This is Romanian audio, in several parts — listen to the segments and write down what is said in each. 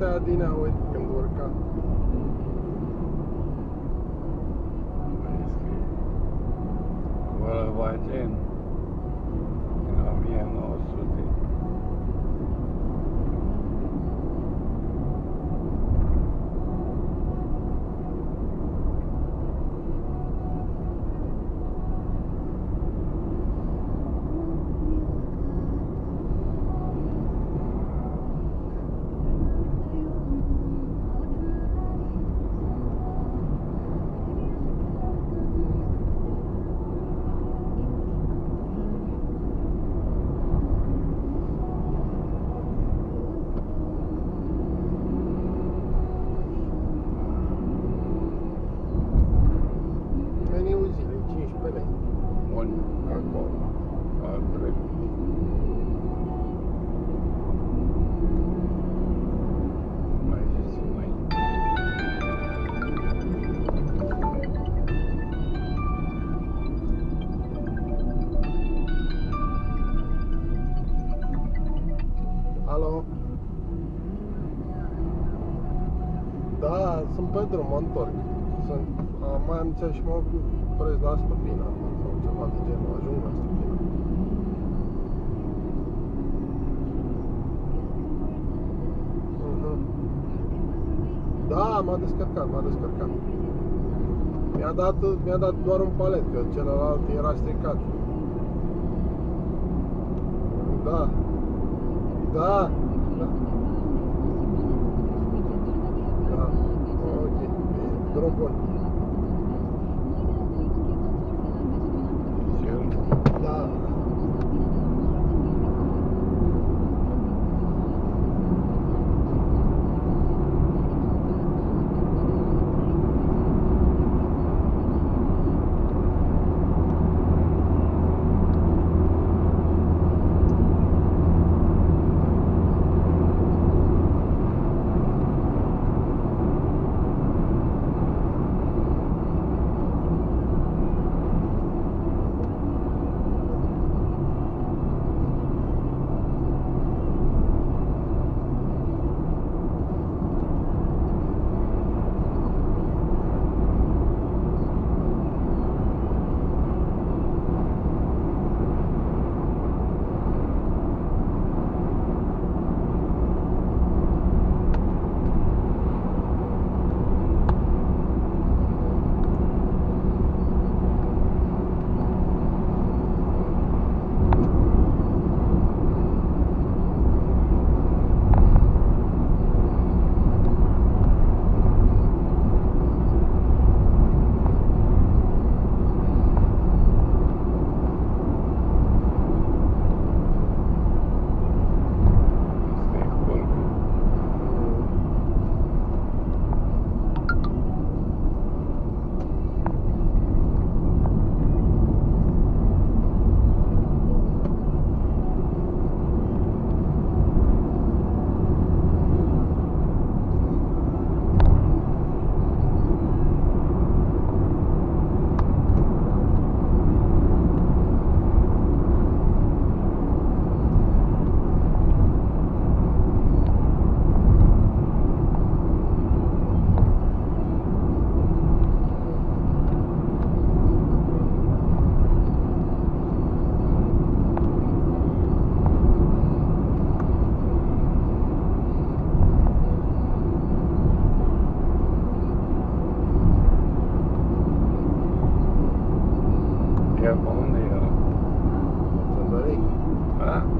ea din ea, uite, când urca. Vezi că e sunt pe drum, mă întorc. Sunt, a, mai am ce și mă opresc la Stupina sau ceva de genul, ajung la Stupina. Mhm. Da, m-a descărcat, m-a descărcat. Mi-a dat, mi-a dat doar un palet, că celălalt era stricat. Da. Da. Da. Da. Drum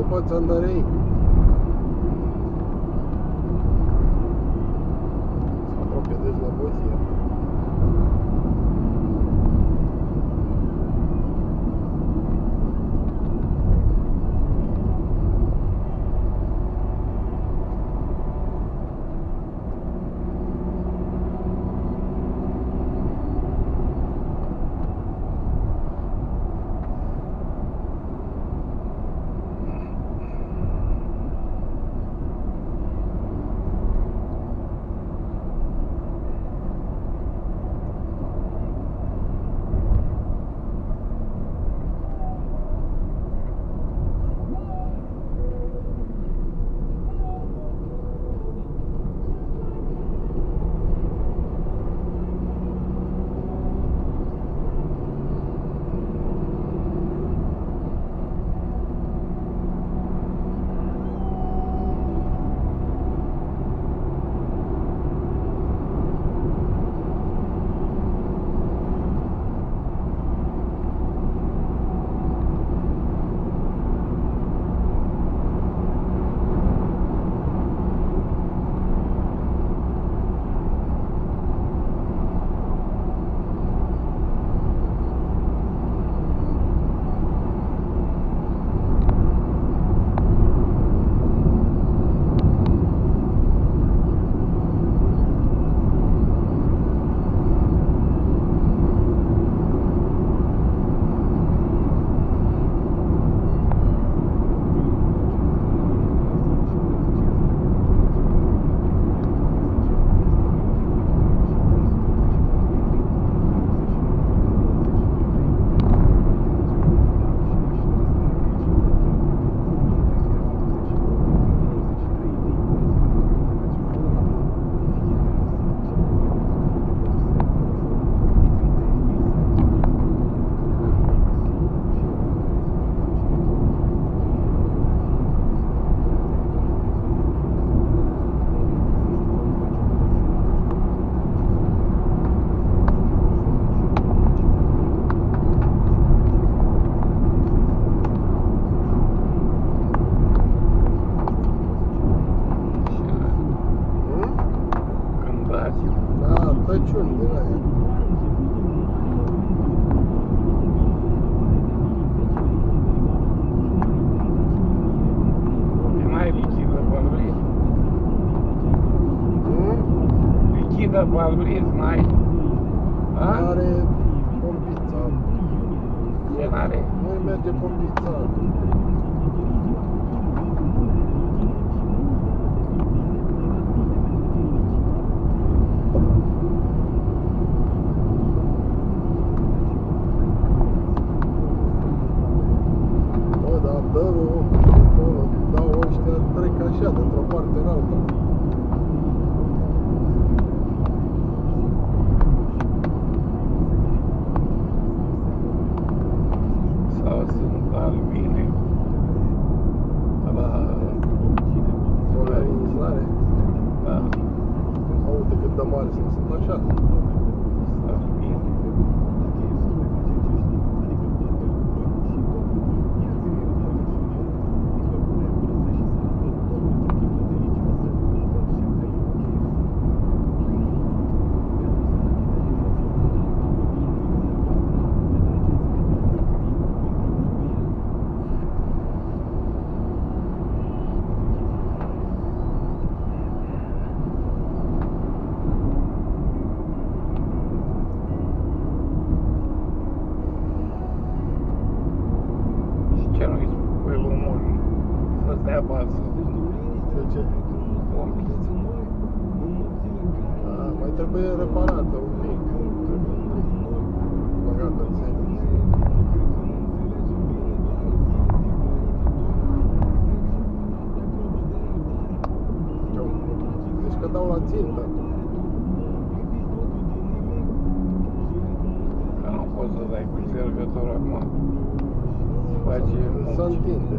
După Țăndărei. Lichidă parbriz, mai. A? Are pompița. Ce n-are? Nu merge pompița. Să stea bază. De ce? Pompiță. A, mai trebuie reparată un pic. Trebuie un pic băgată în serviciu. Eu, Deci că dau la țintă. Că nu poți să dai cu sergător acum. Face Se întinde.